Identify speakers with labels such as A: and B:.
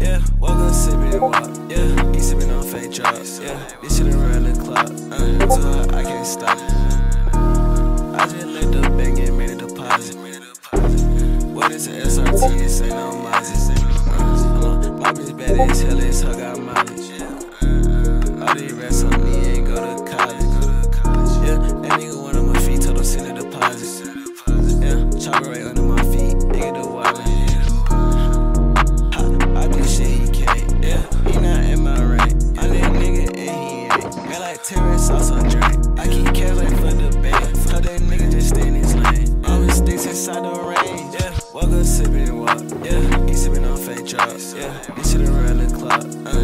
A: Yeah, up, he sippin' on fake. Yeah, around the clock. Uh, to I can't stop. I just and made a deposit. What is an SRT? Ain't no mileage. Uh, my bitch bad as hell, it's her got mileage. Chopper right under my feet, nigga the wallet. I do shit he can't, yeah. He not in my rank. I'm that nigga and he ain't. Got like sauce on drink. I keep like for the bank. Tell that nigga just stay in his lane. The sticks inside the range, yeah. Walk up, sippin' and walk, yeah. He sippin' on fake drugs, yeah. This shit around the clock, uh.